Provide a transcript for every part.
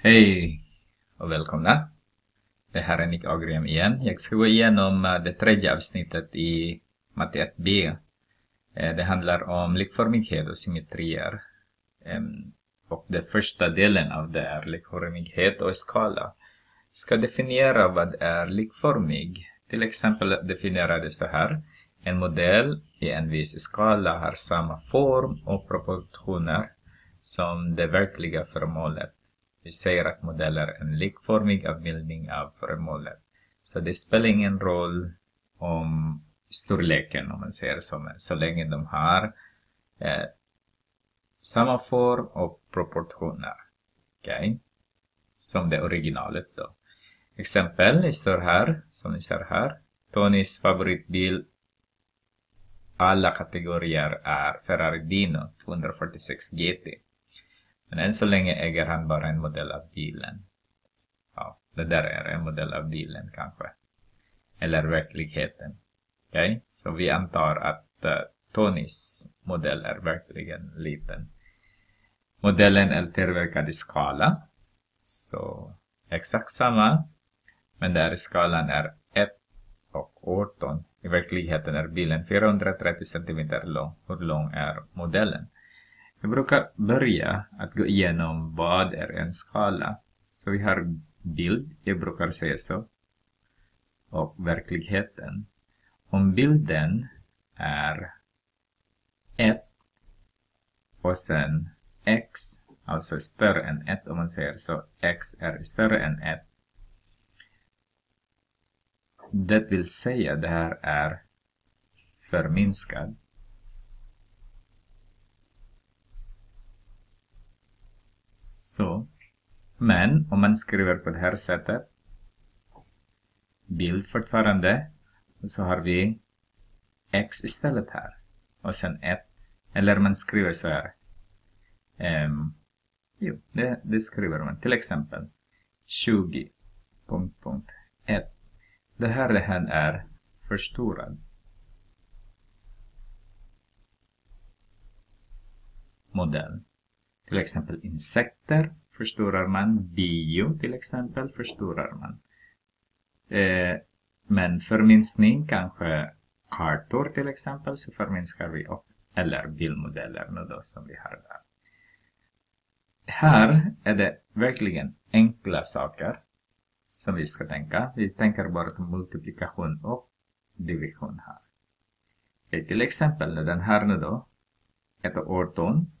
Hej och välkomna. Det här är Nick Agrium igen. Jag ska gå igenom eh, det tredje avsnittet i matte 1b. Eh, det handlar om likformighet och symmetrier. Och den första delen av det är likformighet och skala. Vi ska definiera vad är likformig. Till exempel definiera det så här. En modell i en viss skala har samma form och proportioner som det verkliga föremålet. Vi säger att modeller är en likformig avbildning av föremålet. Så det spelar ingen roll om storleken, om man säger så, så länge de har eh, samma form och proportioner. Okej? Okay? Som det originalet då. Exempel, ni står här, som ni ser här. Tonys favoritbil alla kategorier är Ferrari Dino 246 GT. Men än så länge äger han bara en modell av bilen. Ja, det där är en modell av bilen kanske. Eller verkligheten. Okej, okay? så vi antar att uh, Tonys modell är verkligen liten. Modellen är tillverkad i skala. Så exakt samma. Men där skalan är 1 och 18. I verkligheten är bilen 430 cm lång. Hur lång är modellen? Jag brukar börja att gå igenom vad är en skala. Så vi har bild, jag brukar säga så. Och verkligheten. Om bilden är 1 och sen x, alltså större än 1 om man säger så, x är större än 1. Det vill säga det här är förminskad. Så. Men om man skriver på det här sättet. Bild fortfarande. Så har vi x istället här. Och sen 1. Eller man skriver så här. Um, jo, det, det skriver man. Till exempel 20. Punkt, punkt 1. Det här, det här är förstorad. modell. Till exempel insekter förstorar man. Bio till exempel förstorar man. Eh, men förminskning, kanske kartor till exempel, så förminskar vi upp. Eller bildmodellerna då som vi har där. Här är det verkligen enkla saker som vi ska tänka. Vi tänker bara på multiplikation och division här. Eh, till exempel den här nu då, ett 18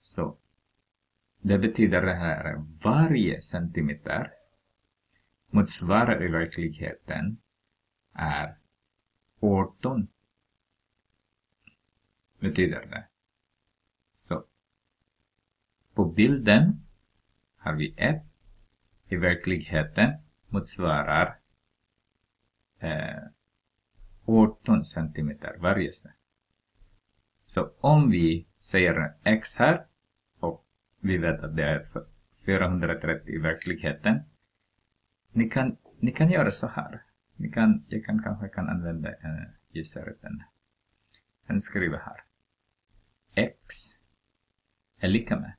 så det betyder det här varje centimeter motsvarar i verkligheten är 18. Betyder det. Så på bilden har vi 1. I verkligheten motsvarar eh, 18 centimeter varje centimeter. Så om vi säger x här vi vet att det är 430 i verkligheten. Ni kan, ni kan göra så här. Ni kan, jag kan kanske kan använda eh, en ljusare Den Jag skriver här. x är lika med.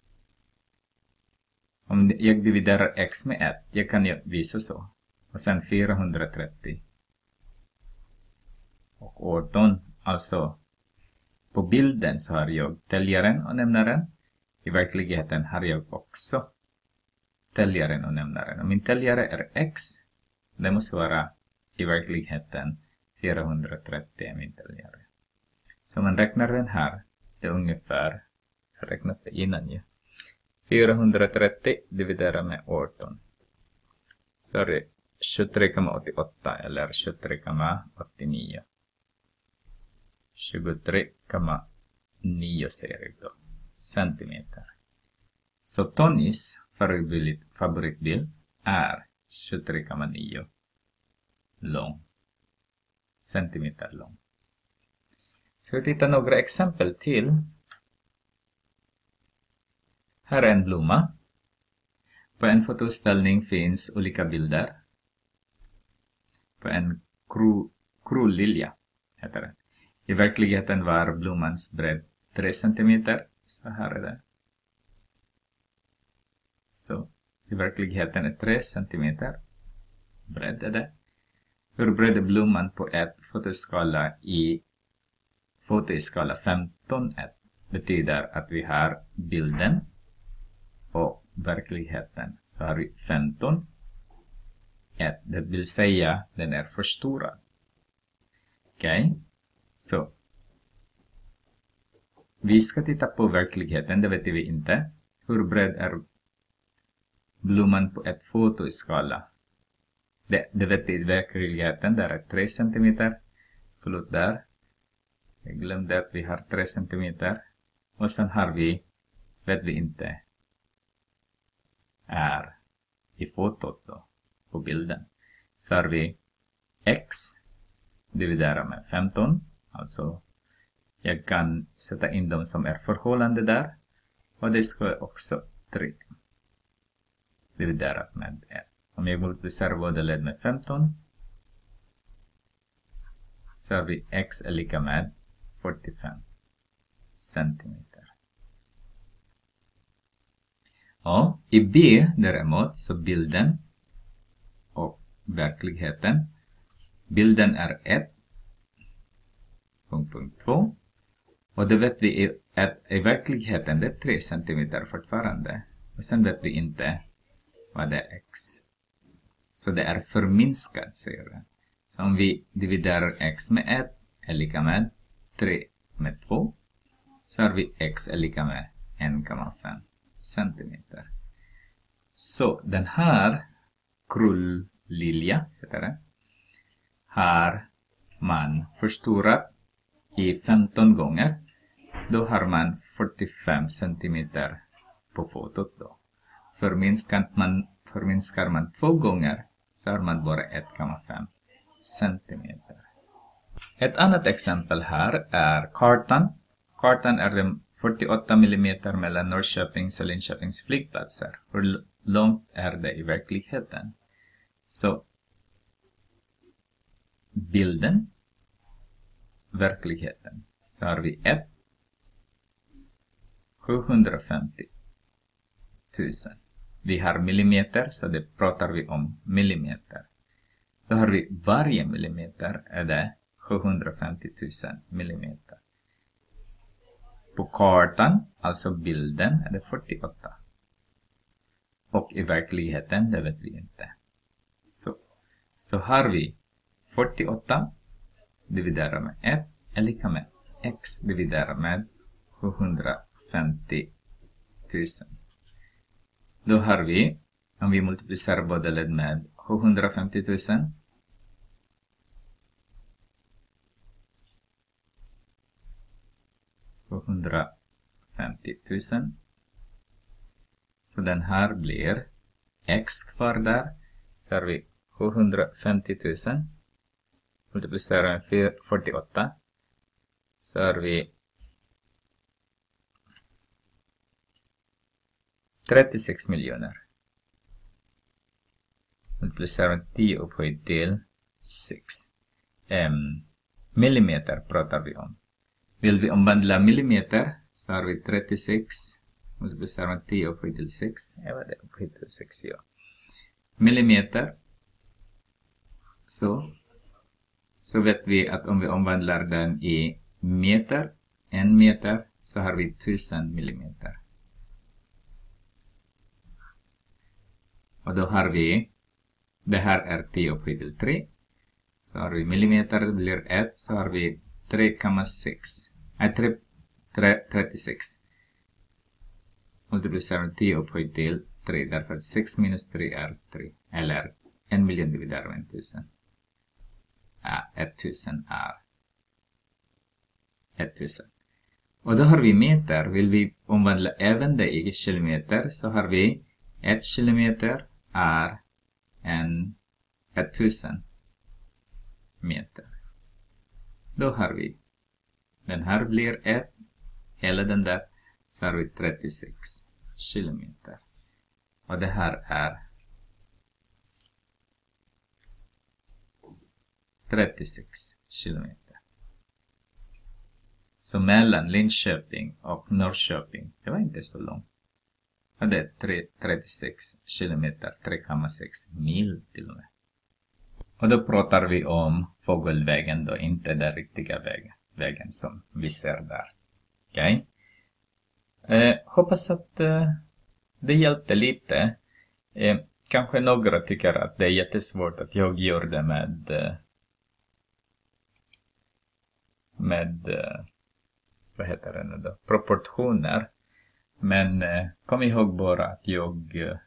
Om jag dividerar x med 1, jag kan visa så. Och sen 430. Och 18, alltså på bilden så har jag täljaren och nämnaren. I verkligheten har jag också täljaren och nämnaren. Och min täljare är x. Det måste vara i verkligheten 430 är min täljare. Så om man räknar den här, det är ungefär, jag räknat det innan ju. 430 dividerat med 18. Så är det 23,88 eller 23,89. 23,9 säger jag då, centimeter. Så Tonys favoritbild är 23,9 lång. Centimeter lång. Ska vi titta några exempel till. Här är en blomma. På en fotoställning finns olika bilder. På en krullilja, krolilja heter det. I verkligheten var blommans bredd 3 cm. Så här är det. Så. i verkligheten är 3 cm. Bredd är det. Hur bred är blomman på ett fotoskala i fotoskala 15.1 betyder att vi har bilden och verkligheten. Så har vi 15 1. Det vill säga den är förstorad. Okej? Okay? Så. Vi ska titta på verkligheten, det vet vi inte. Hur bred är blomman på ett foto i skala? Det, det vet vi i verkligheten, där är 3 cm. Förlåt där. Jag glömde att vi har 3 cm. Och sen har vi, vet vi inte, är i fotot då, på bilden. Så har vi x dividerat med 15, alltså jag kan sätta in dem som är förhållande där. Och det ska också 3 dividerat med 1. Om jag multiplicerar båda led med 15 så har vi x är lika med 45 centimeter. Och i B däremot så bilden och verkligheten. Bilden är 1. Punkt, punkt 2. Och det vet vi att i verkligheten det är 3 cm fortfarande. Och sen vet vi inte vad det är x. Så det är förminskat, säger den. Så om vi dividerar x med 1 är lika med 3 med 2. Så har vi x är lika med 1,5 cm. Så den här krulllilja, heter det, har man förstorat i 15 gånger då har man 45 centimeter på fotot då. Förminskar man, förminskar man två gånger så har man bara 1,5 centimeter. Ett annat exempel här är kartan. Kartan är den 48 mm mellan Norrköpings och Linköpings flygplatser. Hur långt är det i verkligheten? Så bilden, verkligheten. Så har vi 1 750 000. Vi har millimeter, så det pratar vi om millimeter. Då har vi varje millimeter är det 750 000 millimeter. På kartan, alltså bilden, är det 48. Och i verkligheten, det vet vi inte. Så, så har vi 48 dividerat med 1 är lika med x dividerat med 750 50 000. Då har vi, om vi multiplicerar båda led med 750 000 750 000 så den här blir x kvar där. Så har vi 750 000 multiplicerar med 48 så har vi 36 miljoner. Multiplicerar 10 upphöjt till 6. Um, millimeter pratar vi om. Vill vi omvandla millimeter så har vi 36 multiplicerar med 10 upphöjt till 6. Ja, vad är det? Upphöjt till 6, ja. Millimeter. Så. Så vet vi att om vi omvandlar den i meter, en meter, så har vi 1000 millimeter. Och då har vi, det här är 10 upphöjt till 3. Så har vi millimeter, det blir 1, så har vi 3,6. Nej, 3, 3, 36. Multiplicerar med 10 upphöjt till 3, därför att 6 minus 3 är 3. Eller 1 miljon dividerat med 1000. Ja, 1000 är 1000. Och då har vi meter. Vill vi omvandla även det i kilometer så har vi 1 kilometer är en 1000 meter. Då har vi, den här blir 1, hela den där, så har vi 36 kilometer. Och det här är 36 kilometer. Så mellan Linköping och Norrköping, det var inte så långt. Ja, det är 3, 36 kilometer, 3,6 mil till och med. Och då pratar vi om fågelvägen då, inte den riktiga vägen, vägen som vi ser där. Okej? Okay? Eh, hoppas att eh, det hjälpte lite. Eh, kanske några tycker att det är jättesvårt att jag gör det med eh, med eh, vad heter det nu då, proportioner. Men eh, kom ihåg bara att jag, eh,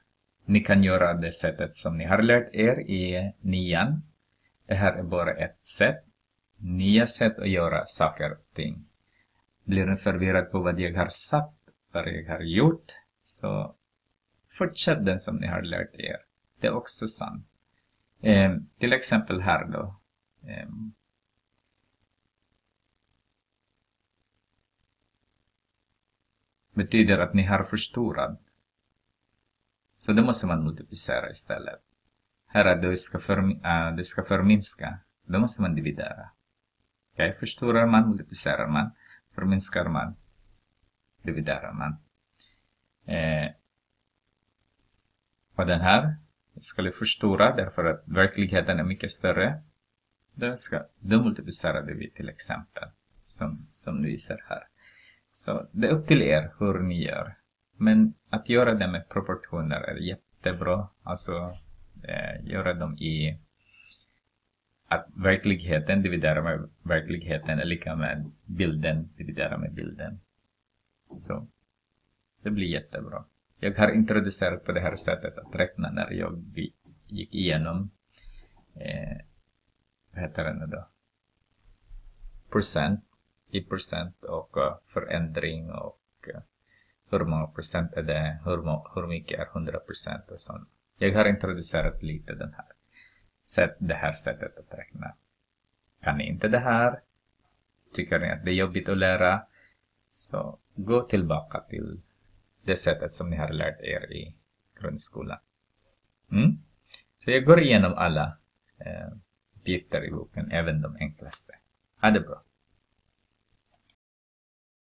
ni kan göra det sättet som ni har lärt er i nian. Det här är bara ett sätt. Nya sätt att göra saker och ting. Blir ni förvirrad på vad jag har sagt, vad jag har gjort, så fortsätt den som ni har lärt er. Det är också sant. Eh, till exempel här då. Eh, betyder att ni har förstorat. Så då måste man multiplicera istället. Här är det ska, för, äh, det ska förminska. Då måste man dividera. Okay? Förstorar man, multiplicerar man. Förminskar man, dividerar man. Eh, och den här skulle förstora därför att verkligheten är mycket större. Då, ska, då multiplicerade vi till exempel, som, som ni ser här. Så det är upp till er hur ni gör. Men att göra det med proportioner är jättebra. Alltså eh, göra dem i att verkligheten dividerar med verkligheten är lika med bilden dividerar med bilden. Så det blir jättebra. Jag har introducerat på det här sättet att räkna när jag gick igenom eh, vad heter det nu då? Procent i procent och eh, förändring och eh, hur många procent är det, hur, hur mycket är 100 procent och sånt. Jag har introducerat lite den här, sätt, det här sättet att räkna. Kan ni inte det här, tycker ni att det är jobbigt att lära, så gå tillbaka till det sättet som ni har lärt er i grundskolan. Mm? Så jag går igenom alla eh, uppgifter i boken, även de enklaste. Ha det bra!